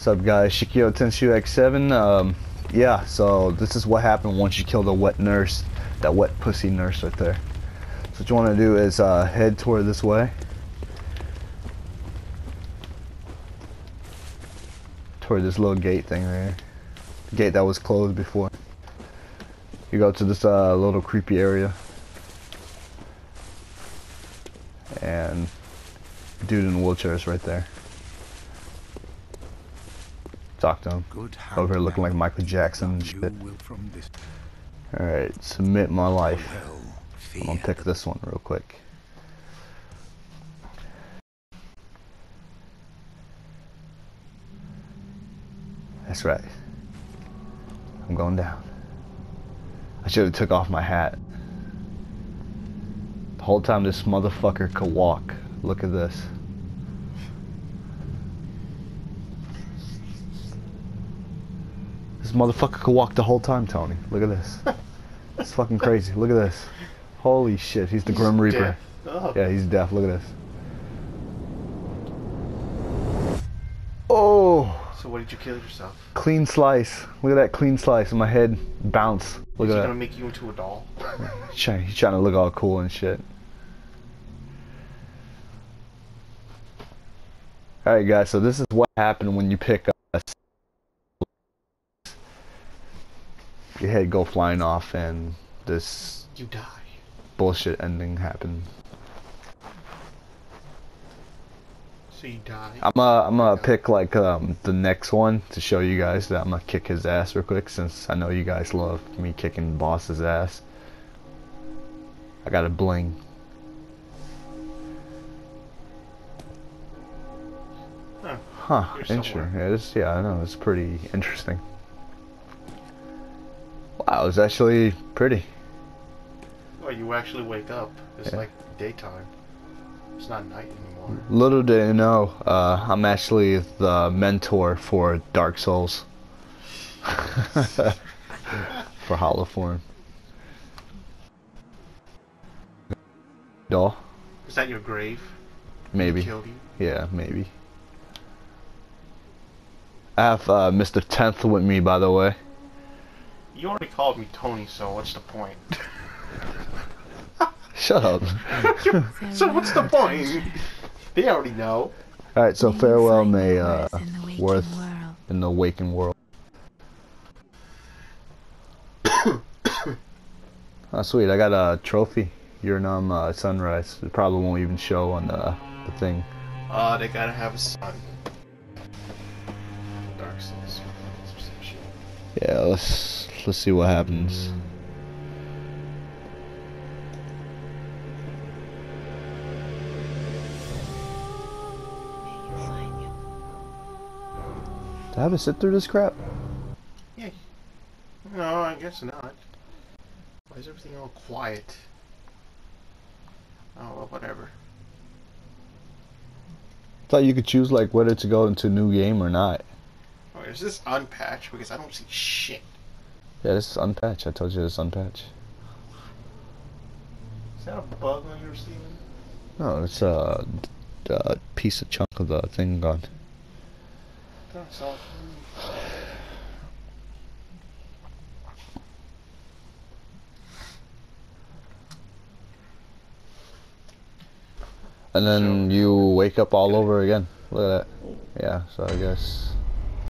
What's up guys, Shikyotenshu X7. Um, yeah, so this is what happened once you kill the wet nurse, that wet pussy nurse right there. So what you want to do is uh, head toward this way. Toward this little gate thing right here. The gate that was closed before. You go to this uh, little creepy area. And dude in the wheelchair is right there. Talk to him. Good Over here looking like Michael Jackson and shit. Alright, submit my life. I'm gonna pick this one real quick. That's right. I'm going down. I should have took off my hat. The whole time this motherfucker could walk. Look at this. This motherfucker could walk the whole time, Tony. Look at this. It's fucking crazy. Look at this. Holy shit, he's the Grim Reaper. Oh. Yeah, he's deaf. Look at this. Oh, So what did you kill yourself? clean slice. Look at that clean slice. And my head bounce. Look Is at he that. gonna make you into a doll? He's trying, he's trying to look all cool and shit. Alright guys, so this is what happened when you pick up your head go flying off and this You die. bullshit ending happened. So you die. I'm uh, I'm gonna pick like um the next one to show you guys that I'm gonna kick his ass real quick since I know you guys love me kicking boss's ass. I got a bling. Huh. Huh, interesting. somewhere. Yeah, it's, yeah, I know, it's pretty interesting. Wow, was actually pretty. Oh, you actually wake up. It's Yeah. like daytime. It's not night anymore. Little did I know, uh, I'm actually the mentor for Dark Souls. for Hollow Form. Doll? Is that your grave? Maybe. Killed you? Yeah, maybe. I have uh, Mr. Tenth with me, by the way. You already called me Tony, so what's the point? Shut up. so what's the point? They already know. Alright, so farewell, May uh, Worth in the waking world. oh, sweet, I got a trophy. Yharnam uh, Sunrise. It probably won't even show on the, the thing. Uh, they gotta have a son. Dark Souls. Yeah, let's let's see what happens. Do I have to sit through this crap? Yeah. No, I guess not. Why is everything all quiet? Oh, well, whatever. Thought you could choose like whether to go into a new game or not. Oh, is this unpatched? Because I don't see shit. Yeah, this is unpatched. I told you this is unpatched. Is that a bug on your ceiling? No, it's a, a piece of chunk of the thing gone. That's all. And then you wake up all over again. Look at that. Yeah, so I guess